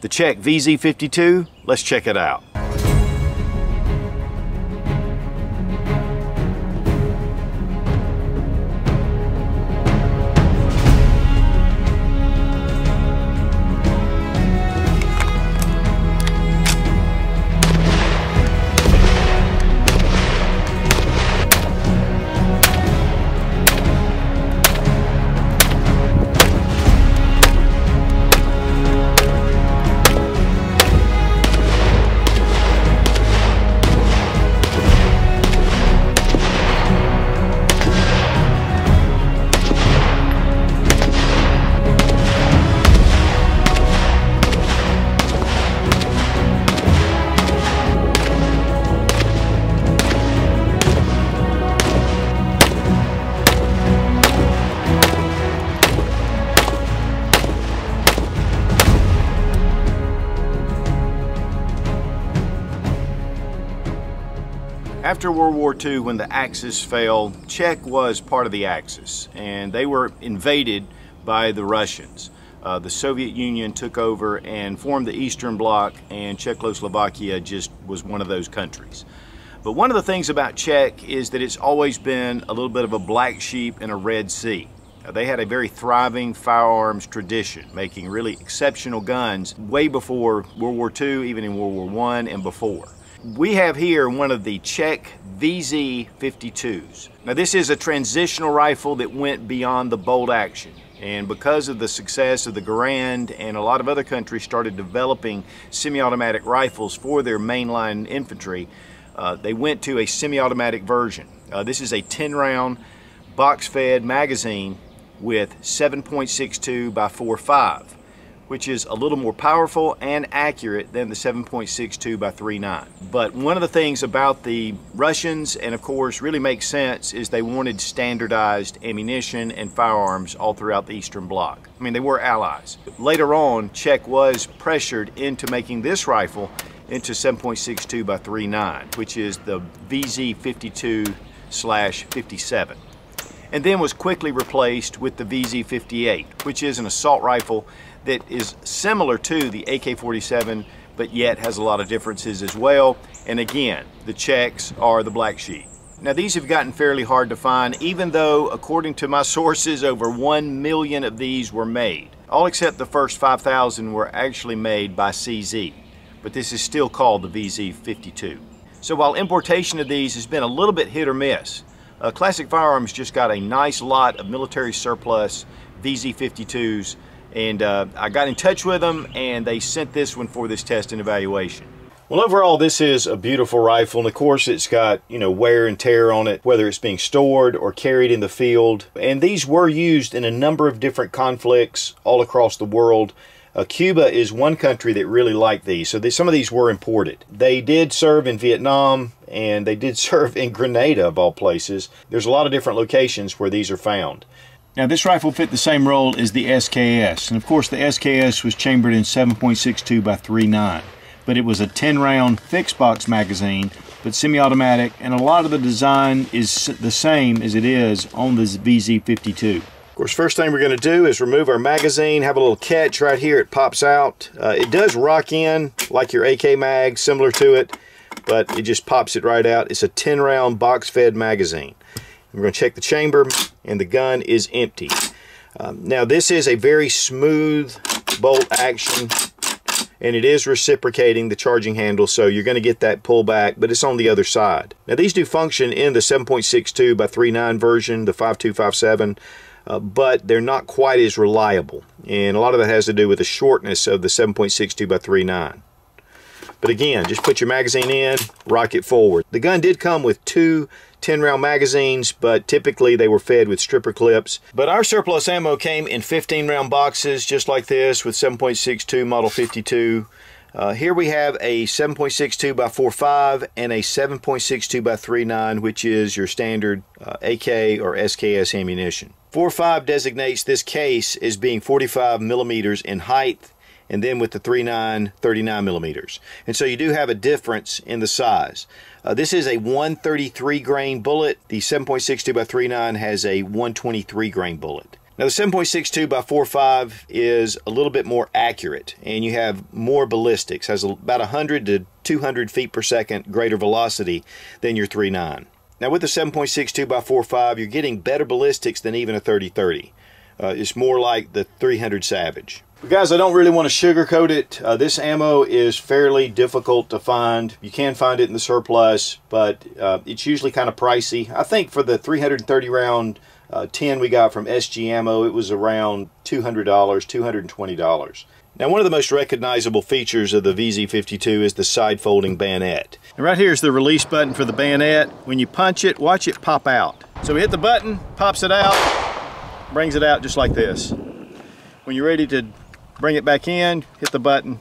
The Czech VZ52, let's check it out. After World War II, when the Axis fell, Czech was part of the Axis, and they were invaded by the Russians. Uh, the Soviet Union took over and formed the Eastern Bloc, and Czechoslovakia just was one of those countries. But one of the things about Czech is that it's always been a little bit of a black sheep in a Red Sea. Uh, they had a very thriving firearms tradition, making really exceptional guns way before World War II, even in World War I and before. We have here one of the Czech VZ52s. Now this is a transitional rifle that went beyond the bolt action. And because of the success of the Garand and a lot of other countries started developing semi-automatic rifles for their mainline infantry, uh, they went to a semi-automatic version. Uh, this is a 10 round box fed magazine with 7.62 by 4.5 which is a little more powerful and accurate than the 7.62 by 3.9. But one of the things about the Russians, and of course really makes sense, is they wanted standardized ammunition and firearms all throughout the Eastern Bloc. I mean, they were allies. Later on, Czech was pressured into making this rifle into 7.62 by 3.9, which is the VZ52 slash 57 and then was quickly replaced with the VZ58, which is an assault rifle that is similar to the AK-47 but yet has a lot of differences as well. And again, the Czechs are the black sheep. Now these have gotten fairly hard to find even though according to my sources over 1 million of these were made. All except the first 5,000 were actually made by CZ, but this is still called the VZ52. So while importation of these has been a little bit hit or miss, uh, Classic Firearms just got a nice lot of military surplus VZ52s and uh, I got in touch with them and they sent this one for this test and evaluation. Well, overall, this is a beautiful rifle, and of course, it's got, you know, wear and tear on it, whether it's being stored or carried in the field. And these were used in a number of different conflicts all across the world. Uh, Cuba is one country that really liked these, so they, some of these were imported. They did serve in Vietnam, and they did serve in Grenada, of all places. There's a lot of different locations where these are found. Now this rifle fit the same role as the SKS, and of course the SKS was chambered in 7.62 by 3.9, but it was a 10 round fixed box magazine, but semi-automatic, and a lot of the design is the same as it is on the VZ52. Of course, first thing we're going to do is remove our magazine, have a little catch right here, it pops out. Uh, it does rock in like your AK mag, similar to it, but it just pops it right out. It's a 10 round box fed magazine. We're going to check the chamber and the gun is empty. Um, now this is a very smooth bolt action and it is reciprocating the charging handle so you're going to get that pullback but it's on the other side. Now these do function in the 7.62 by 3.9 version, the 5257 uh, but they're not quite as reliable and a lot of that has to do with the shortness of the 7.62 by 3.9. But again, just put your magazine in, rock it forward. The gun did come with two 10 round magazines, but typically they were fed with stripper clips. But our surplus ammo came in 15 round boxes, just like this, with 7.62 Model 52. Uh, here we have a 7.62 by 4.5 and a 7.62 by 3.9, which is your standard uh, AK or SKS ammunition. 4.5 designates this case as being 45 millimeters in height and then with the 3.9 39 millimeters and so you do have a difference in the size uh, this is a 133 grain bullet the 7.62 by 3.9 has a 123 grain bullet Now the 7.62 by 4.5 is a little bit more accurate and you have more ballistics, has about 100 to 200 feet per second greater velocity than your 3.9. Now with the 7.62 by 4.5 you're getting better ballistics than even a 30-30. Uh, it's more like the 300 Savage. But guys, I don't really want to sugarcoat it. Uh, this ammo is fairly difficult to find. You can find it in the surplus, but uh, it's usually kind of pricey. I think for the 330 round uh, 10 we got from SG Ammo, it was around $200, $220. Now one of the most recognizable features of the VZ52 is the side folding bayonet. And right here is the release button for the bayonet. When you punch it, watch it pop out. So we hit the button, pops it out, brings it out just like this. When you're ready to bring it back in, hit the button,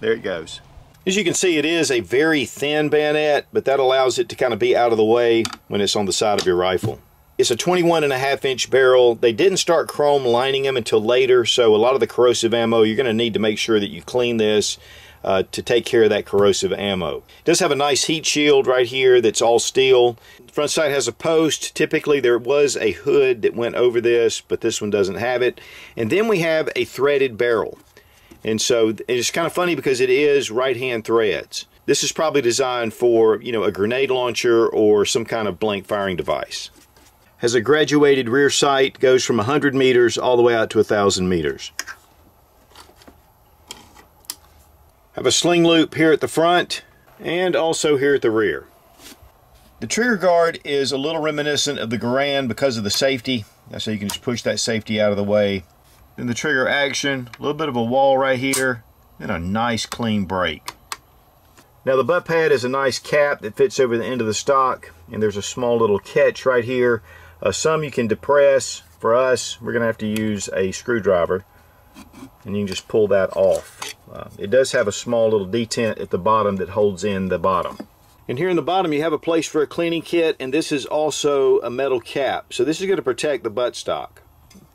there it goes. As you can see, it is a very thin bayonet, but that allows it to kind of be out of the way when it's on the side of your rifle. It's a 21 and a half inch barrel. They didn't start chrome lining them until later, so a lot of the corrosive ammo, you're going to need to make sure that you clean this uh, to take care of that corrosive ammo. It does have a nice heat shield right here that's all steel. The front sight has a post. Typically there was a hood that went over this, but this one doesn't have it. And then we have a threaded barrel. And so it's kind of funny because it is right-hand threads. This is probably designed for, you know, a grenade launcher or some kind of blank firing device. Has a graduated rear sight, goes from 100 meters all the way out to 1,000 meters. Have a sling loop here at the front and also here at the rear. The trigger guard is a little reminiscent of the Garand because of the safety. So you can just push that safety out of the way. Then the trigger action, a little bit of a wall right here, and a nice clean break. Now the butt pad is a nice cap that fits over the end of the stock, and there's a small little catch right here. Uh, some you can depress. For us, we're going to have to use a screwdriver, and you can just pull that off. Uh, it does have a small little detent at the bottom that holds in the bottom. And here in the bottom you have a place for a cleaning kit and this is also a metal cap. So this is going to protect the butt stock.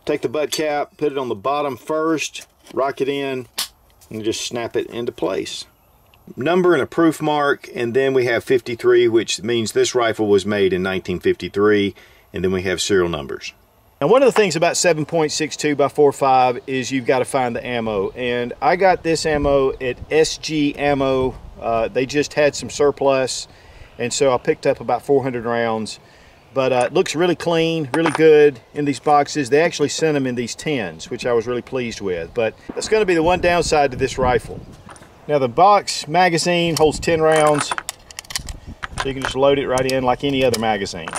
Take the butt cap, put it on the bottom first, rock it in, and just snap it into place. Number and a proof mark, and then we have 53, which means this rifle was made in 1953, and then we have serial numbers. Now one of the things about 7.62 by 4.5 is you've got to find the ammo and I got this ammo at SG Ammo. Uh, they just had some surplus and so I picked up about 400 rounds but uh, it looks really clean, really good in these boxes. They actually sent them in these tins which I was really pleased with but that's going to be the one downside to this rifle. Now the box magazine holds 10 rounds so you can just load it right in like any other magazine.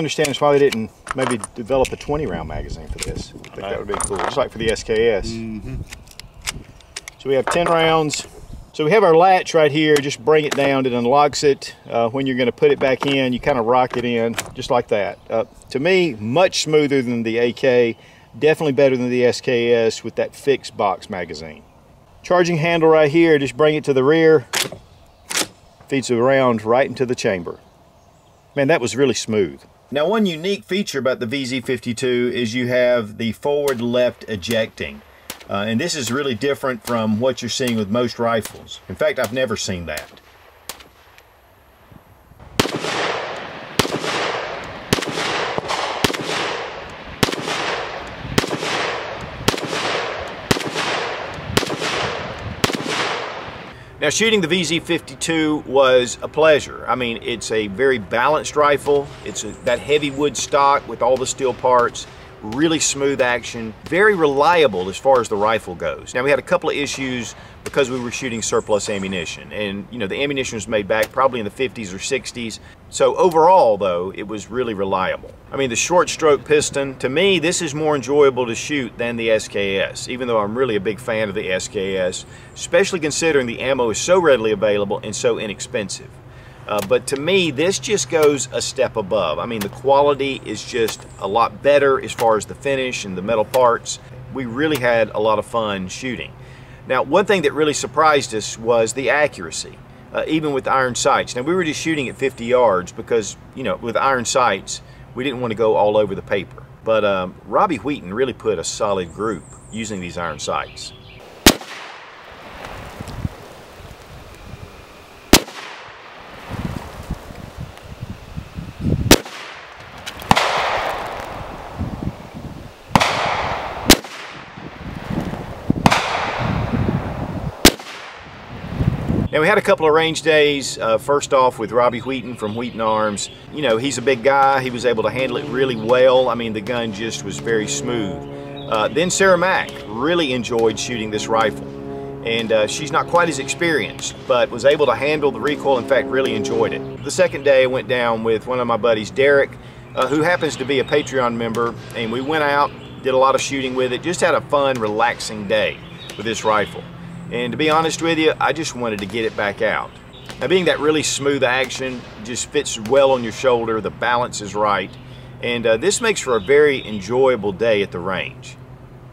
Understand is why they didn't maybe develop a 20 round magazine for this. I think that would be cool, just like for the SKS. Mm -hmm. So we have 10 rounds. So we have our latch right here, just bring it down, it unlocks it. Uh, when you're gonna put it back in, you kind of rock it in, just like that. Uh, to me, much smoother than the AK, definitely better than the SKS with that fixed box magazine. Charging handle right here, just bring it to the rear, feeds around right into the chamber. Man, that was really smooth. Now one unique feature about the VZ52 is you have the forward left ejecting. Uh, and this is really different from what you're seeing with most rifles. In fact, I've never seen that. Now shooting the VZ52 was a pleasure. I mean, it's a very balanced rifle. It's a, that heavy wood stock with all the steel parts really smooth action, very reliable as far as the rifle goes. Now we had a couple of issues because we were shooting surplus ammunition and you know the ammunition was made back probably in the 50s or 60s. So overall though, it was really reliable. I mean the short stroke piston, to me this is more enjoyable to shoot than the SKS, even though I'm really a big fan of the SKS, especially considering the ammo is so readily available and so inexpensive. Uh, but to me, this just goes a step above. I mean, the quality is just a lot better as far as the finish and the metal parts. We really had a lot of fun shooting. Now, one thing that really surprised us was the accuracy, uh, even with iron sights. Now, we were just shooting at 50 yards because, you know, with iron sights, we didn't want to go all over the paper. But um, Robbie Wheaton really put a solid group using these iron sights. We had a couple of range days. Uh, first off with Robbie Wheaton from Wheaton Arms. You know, he's a big guy. He was able to handle it really well. I mean, the gun just was very smooth. Uh, then Sarah Mack really enjoyed shooting this rifle. And uh, she's not quite as experienced, but was able to handle the recoil. In fact, really enjoyed it. The second day I went down with one of my buddies, Derek, uh, who happens to be a Patreon member. And we went out, did a lot of shooting with it. Just had a fun, relaxing day with this rifle. And to be honest with you, I just wanted to get it back out. Now being that really smooth action, just fits well on your shoulder, the balance is right, and uh, this makes for a very enjoyable day at the range,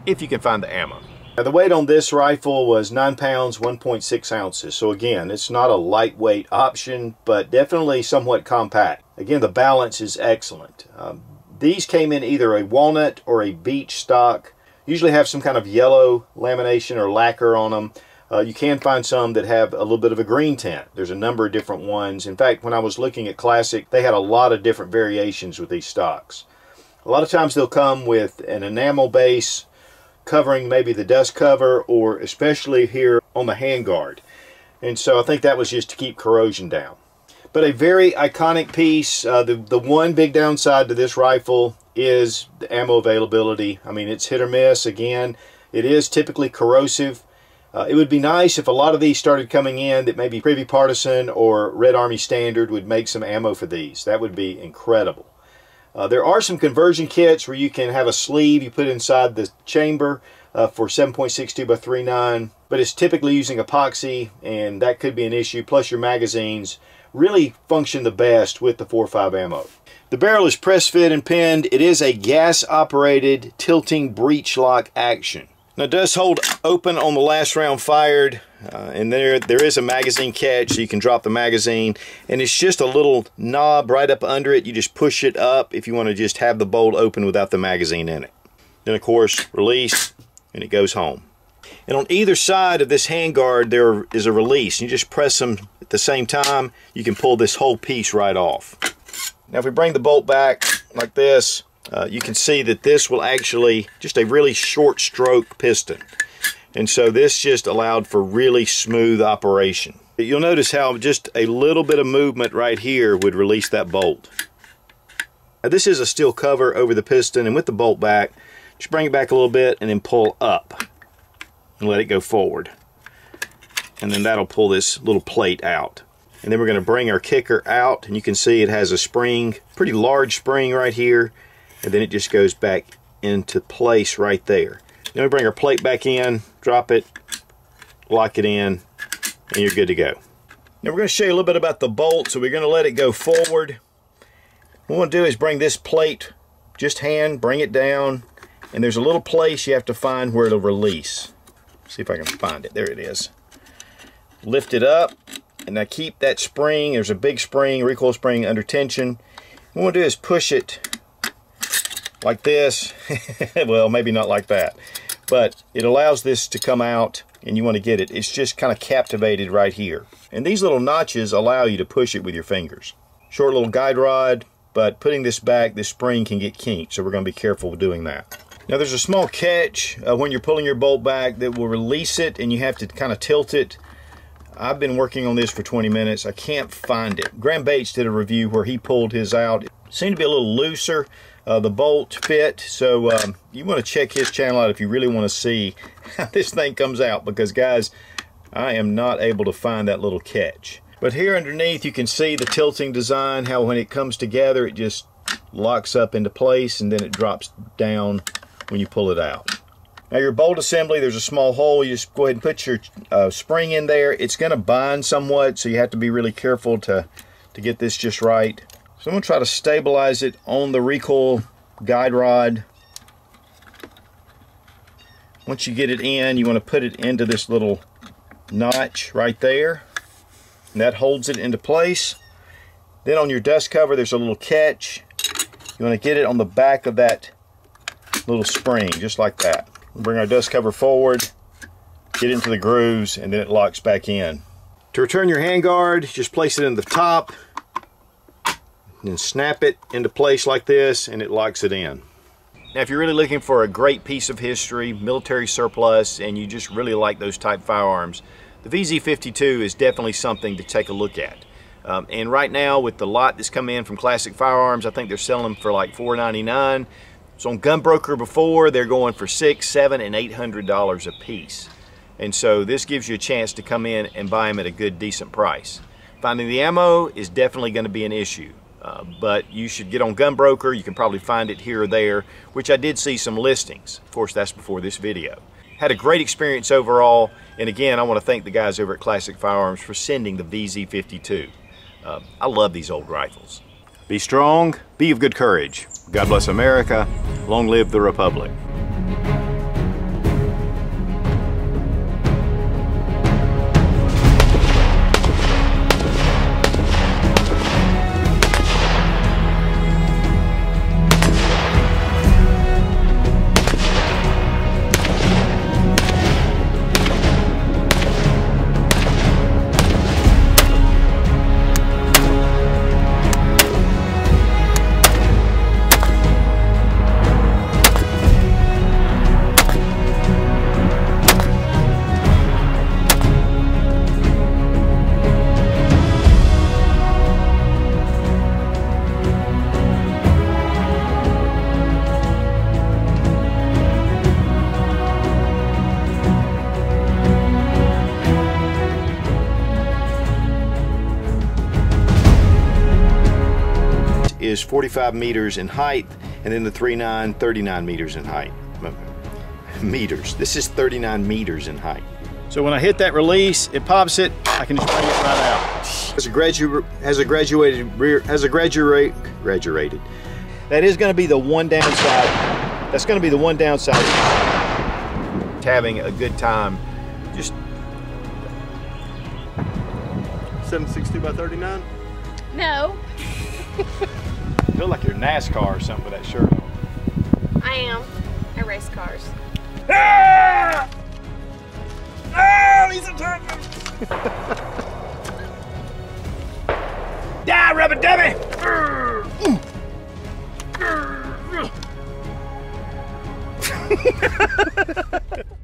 if you can find the ammo. Now the weight on this rifle was 9 pounds 1.6 ounces, so again, it's not a lightweight option, but definitely somewhat compact. Again, the balance is excellent. Um, these came in either a walnut or a beech stock, usually have some kind of yellow lamination or lacquer on them. Uh, you can find some that have a little bit of a green tint. There's a number of different ones. In fact, when I was looking at Classic, they had a lot of different variations with these stocks. A lot of times they'll come with an enamel base covering maybe the dust cover or especially here on the handguard. And so I think that was just to keep corrosion down. But a very iconic piece. Uh, the, the one big downside to this rifle is the ammo availability. I mean, it's hit or miss. Again, it is typically corrosive. Uh, it would be nice if a lot of these started coming in that maybe Prvi Partizan or Red Army Standard would make some ammo for these. That would be incredible. Uh, there are some conversion kits where you can have a sleeve you put inside the chamber uh, for 7.62 by 3.9, but it's typically using epoxy, and that could be an issue. Plus, your magazines really function the best with the 4.5 ammo. The barrel is press fit and pinned. It is a gas-operated tilting breech lock action. Now it does hold open on the last round fired uh, and there there is a magazine catch so you can drop the magazine and it's just a little knob right up under it. You just push it up if you want to just have the bolt open without the magazine in it. Then of course release and it goes home. And on either side of this handguard there is a release. You just press them at the same time you can pull this whole piece right off. Now if we bring the bolt back like this uh, you can see that this will actually, just a really short stroke piston. And so this just allowed for really smooth operation. You'll notice how just a little bit of movement right here would release that bolt. Now this is a steel cover over the piston and with the bolt back, just bring it back a little bit and then pull up and let it go forward. And then that'll pull this little plate out. And then we're going to bring our kicker out and you can see it has a spring, pretty large spring right here and then it just goes back into place right there. Then we bring our plate back in, drop it, lock it in, and you're good to go. Now we're going to show you a little bit about the bolt, so we're going to let it go forward. What we want to do is bring this plate, just hand, bring it down, and there's a little place you have to find where it'll release. See if I can find it. There it is. Lift it up, and I keep that spring. There's a big spring, recoil spring under tension. What we want to do is push it like this. well, maybe not like that. But it allows this to come out and you want to get it. It's just kind of captivated right here. And these little notches allow you to push it with your fingers. Short little guide rod, but putting this back, this spring can get kinked, so we're going to be careful doing that. Now there's a small catch uh, when you're pulling your bolt back that will release it and you have to kind of tilt it. I've been working on this for 20 minutes. I can't find it. Graham Baates did a review where he pulled his out. It seemed to be a little looser uh, the bolt fit. So um, you want to check his channel out if you really want to see how this thing comes out because guys, I am not able to find that little catch. But here underneath you can see the tilting design, how when it comes together it just locks up into place and then it drops down when you pull it out. Now your bolt assembly, there's a small hole. You just go ahead and put your uh, spring in there. It's going to bind somewhat, so you have to be really careful to, to get this just right. So I'm going to try to stabilize it on the recoil guide rod. Once you get it in, you want to put it into this little notch right there. And that holds it into place. Then on your dust cover, there's a little catch. You want to get it on the back of that little spring, just like that. Bring our dust cover forward, get into the grooves, and then it locks back in. To return your handguard, just place it in the top, and snap it into place like this, and it locks it in. Now, if you're really looking for a great piece of history, military surplus, and you just really like those type firearms, the VZ52 is definitely something to take a look at. Um, and right now, with the lot that's come in from Classic Firearms, I think they're selling them for like $4.99. So on Gunbroker before, they're going for six, seven, and eight hundred dollars a piece. And so this gives you a chance to come in and buy them at a good, decent price. Finding the ammo is definitely going to be an issue. Uh, but you should get on Gunbroker. You can probably find it here or there, which I did see some listings. Of course, that's before this video. Had a great experience overall. And again, I want to thank the guys over at Classic Firearms for sending the VZ52. Uh, I love these old rifles. Be strong, be of good courage. God bless America. Long live the Republic. 45 meters in height, and then the 39, 39 meters in height. Meters. This is 39 meters in height. So when I hit that release, it pops it. I can just bring it right out. Has a graduate has a graduated rear has a graduate graduated. That is going to be the one downside. That's going to be the one downside. Having a good time. Just 762 by 39. No, feel like you're NASCAR or something with that shirt on. I am. I race cars. Ah! Ah, he's attacking! Die, rubber dummy!